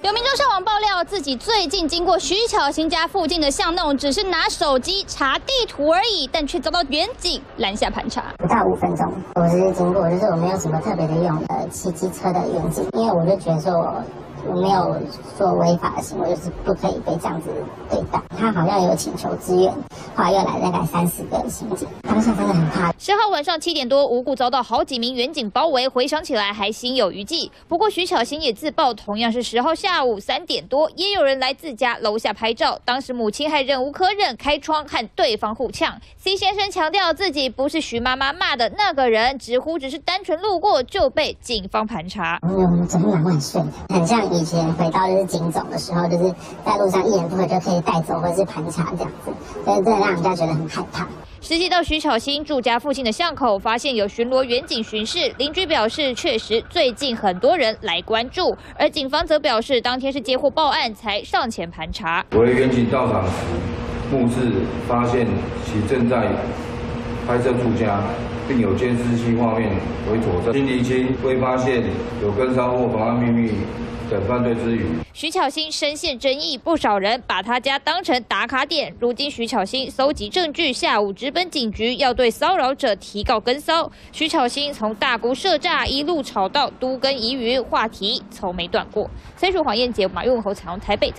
有民众上网爆料，自己最近经过徐巧芯家附近的巷弄，只是拿手机查地图而已，但却遭到远景拦下盘查。不到五分钟，我只是经过，就是我没有什么特别的用，的，骑机车的远景，因为我就觉得说我。我没有做违法的行为，就是不可以被这样子对待。他好像有请求支援，后来又来大概三十个刑警，当时真的很怕。十号晚上七点多，无故遭到好几名远警包围，回想起来还心有余悸。不过徐巧芯也自曝，同样是十号下午三点多，也有人来自家楼下拍照，当时母亲还忍无可忍，开窗和对方互呛。C 先生强调自己不是徐妈妈骂的那个人，直呼只是单纯路过，就被警方盘查。嗯，整晚万岁，很像。以前回到就是警总的时候，就是在路上一言不合就可以带走或者是盘查这样子，所以真的让人家觉得很害怕。实际到徐巧芯住家附近的巷口，发现有巡逻远警巡视，邻居表示确实最近很多人来关注，而警方则表示当天是接获报案才上前盘查。为远警到场时，目视发现其正在拍摄住家。并有监视器画面为佐证，经厘清未发现有跟梢或妨碍秘密等犯罪之余。徐巧芯深陷争议，不少人把他家当成打卡点。如今徐巧芯搜集证据，下午直奔警局，要对骚扰者提告跟骚。徐巧芯从大姑设诈一路吵到都跟疑云，话题从没断过。三叔黄燕杰、马运侯采用台北。